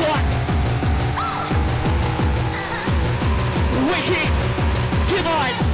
one. Wicked. Divine.